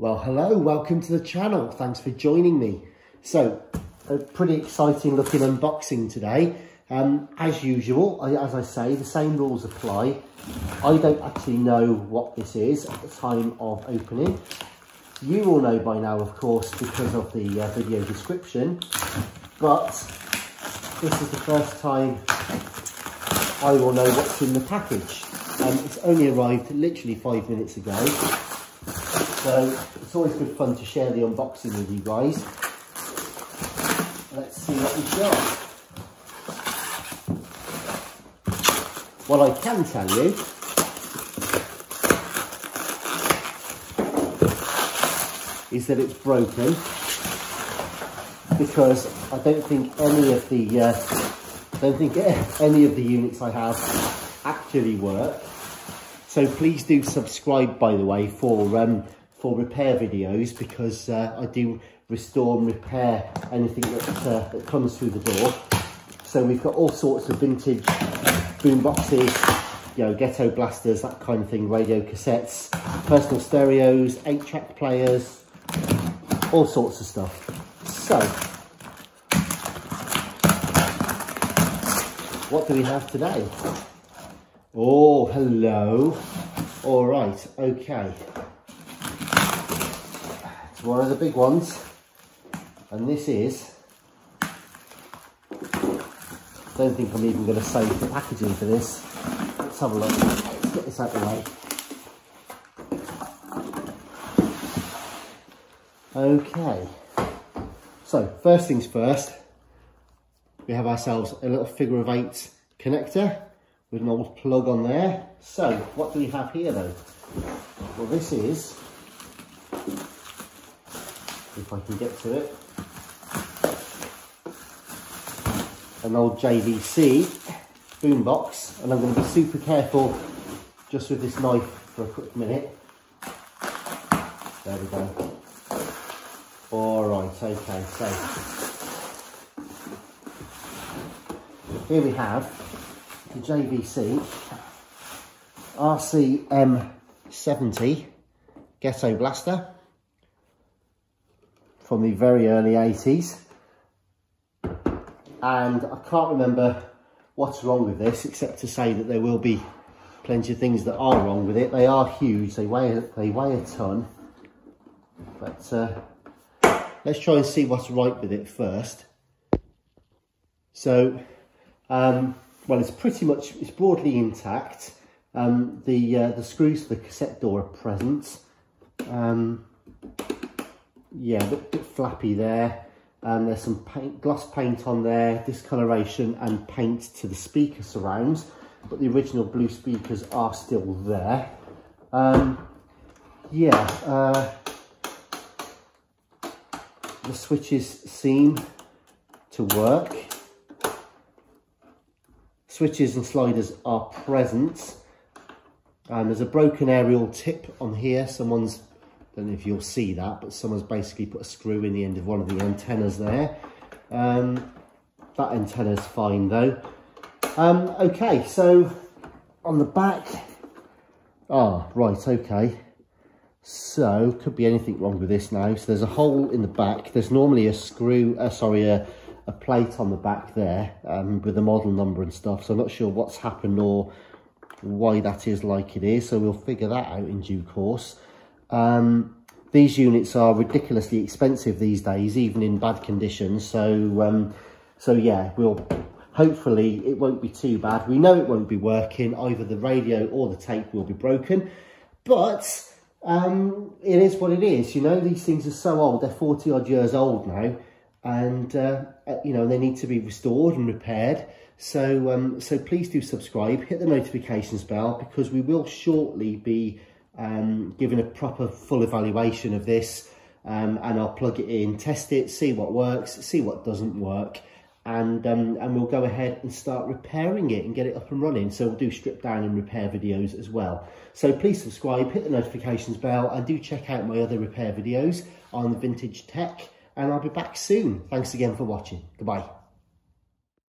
Well, hello, welcome to the channel. Thanks for joining me. So, a pretty exciting looking unboxing today. Um, as usual, I, as I say, the same rules apply. I don't actually know what this is at the time of opening. You will know by now, of course, because of the uh, video description, but this is the first time I will know what's in the package. Um, it's only arrived literally five minutes ago, so it's always good fun to share the unboxing with you guys. Let's see what we've got. What I can tell you is that it's broken because I don't think any of the uh, don't think any of the units I have actually work. So please do subscribe, by the way, for um, for repair videos because uh, I do restore and repair anything that, uh, that comes through the door. So we've got all sorts of vintage boom boxes, you know, ghetto blasters, that kind of thing, radio cassettes, personal stereos, eight track players, all sorts of stuff. So, what do we have today? Oh, hello. All right, okay. One of the big ones. And this is I don't think I'm even going to save the packaging for this. Let's have a look. Let's get this out of the way. Okay. So, first things first, we have ourselves a little figure of eight connector with an old plug on there. So, what do we have here though? Well, this is, if I can get to it, an old JVC boombox and I'm going to be super careful just with this knife for a quick minute. There we go. Alright, okay, so here we have the JVC RC-M70 Ghetto Blaster from the very early 80s and I can't remember what's wrong with this except to say that there will be plenty of things that are wrong with it. They are huge, they weigh, they weigh a ton, but uh, let's try and see what's right with it first. So, um, well, it's pretty much, it's broadly intact. Um, the, uh, the screws for the cassette door are present. Um, yeah, a bit, bit flappy there and there's some paint, gloss paint on there, discoloration and paint to the speaker surrounds, but the original blue speakers are still there. Um, yeah, uh, the switches seem to work. Switches and sliders are present. And there's a broken aerial tip on here. Someone's don't know if you'll see that, but someone's basically put a screw in the end of one of the antennas there. Um, that antenna's fine though. Um, okay, so on the back, ah, right, okay. So, could be anything wrong with this now. So there's a hole in the back. There's normally a screw, uh, sorry, a, a plate on the back there um, with the model number and stuff. So I'm not sure what's happened or why that is like it is. So we'll figure that out in due course. Um, these units are ridiculously expensive these days, even in bad conditions. So, um, so yeah, we'll hopefully it won't be too bad. We know it won't be working. Either the radio or the tape will be broken, but um, it is what it is. You know, these things are so old. They're 40 odd years old now and, uh, you know, they need to be restored and repaired. So, um, so please do subscribe, hit the notifications bell because we will shortly be um, giving a proper full evaluation of this um, and I'll plug it in, test it, see what works, see what doesn't work and um, and we'll go ahead and start repairing it and get it up and running. So we'll do strip down and repair videos as well. So please subscribe, hit the notifications bell and do check out my other repair videos on Vintage Tech and I'll be back soon. Thanks again for watching. Goodbye.